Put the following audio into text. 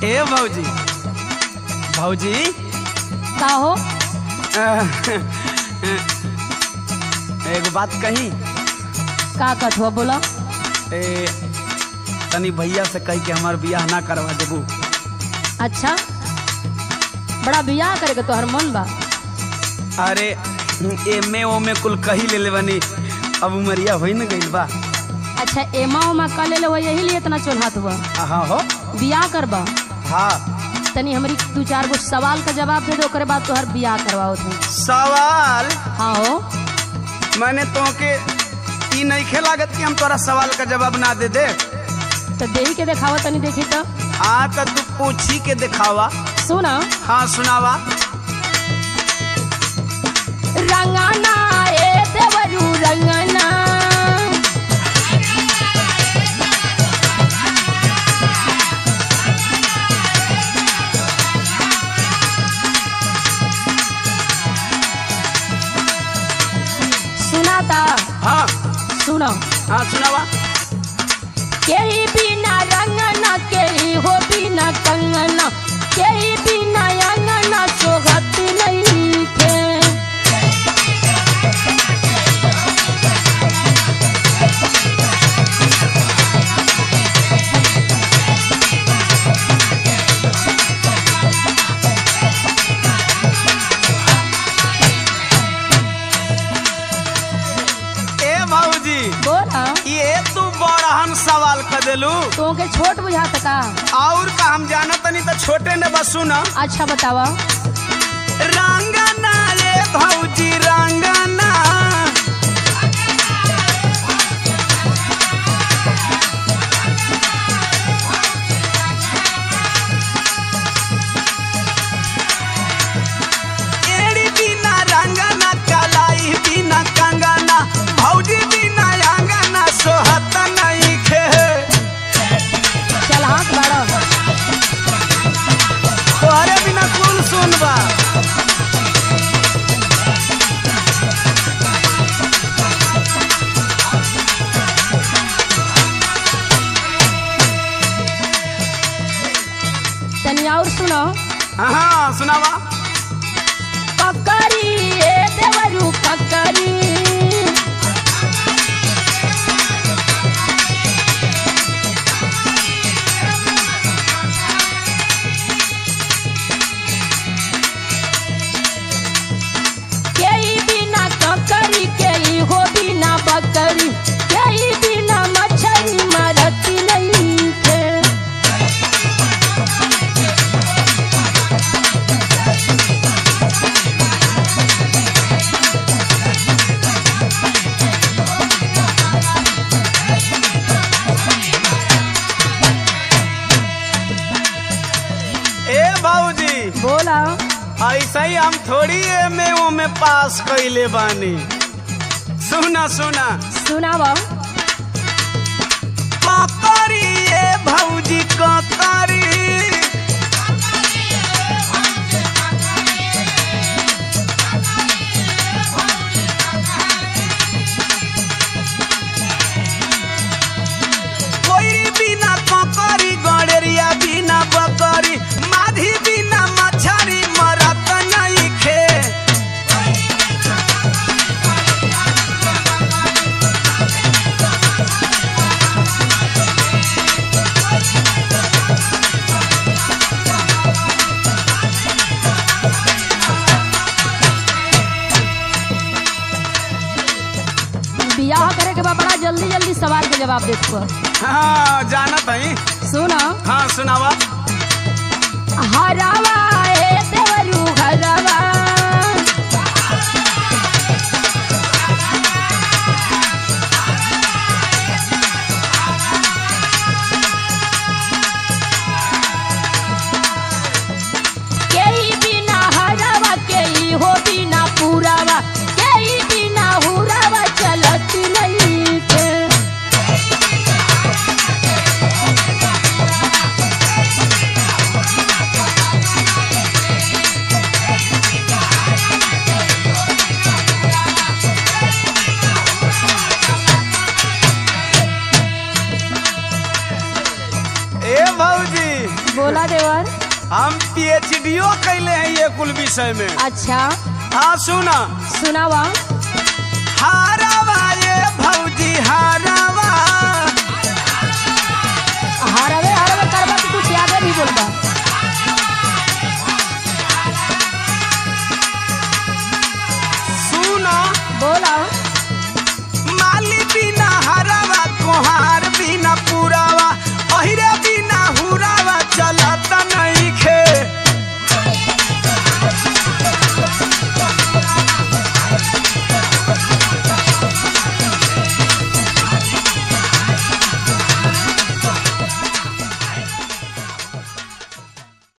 भौजी भौजी का हो? एगो बात कही। का कथुआ बोला? ए तनी भैया से कह के हमार बियाह ना करवा देबू। अच्छा। बड़ा बियाह करे के तोहर मन बा। अरे एमे ओमे कुल कही ले ले बनी। अब उमरिया होई न गइल बा। अच्छा एमा उमा कर ले वो यही लिए इतना चोलहात हुआ। हाँ हो। बियाह करबा। हाँ। तनी हमारी दू चार गो सवाल का जवाब दे दो ओकरे बाद तोहर बियाह करवाओ थे सवाल? हाँ हो। मैंने तो के ई नहीं खे लागत कि हम तोरा सवाल का जवाब ना दे दे। तो देही के देखावा तनी देखी तो। हाँ तो तू पूछी के दिखावा। सुना। हाँ सुनावा। रंगाना ए देवरू रंगाना सुनो हाँ सुनावा के बिना रंगना के हो बिना कंगना। के बिना अंगना सोगत नहीं थे। देलू तो के छोट बुझा सका। और का हम जाना तनी तो छोटे ने बस सुना अच्छा बतावा। रंगना रे भौजी रंगना ऐसा ही हम थोड़ी एम वो में पास कैले बानी। सुना सुना। सुनावा कतरी ए भौजी ककरी जल्दी सवाल के जवाब देखो हाँ। जानत है सुना? हाँ सुनावा हरावा ए देवरू हरावा ए भौजी बोला देवर। हम पी एच डी ओ कैले है ये कुल विषय में। अच्छा। हाँ सुना। सुना वाह हारा भौजी हारा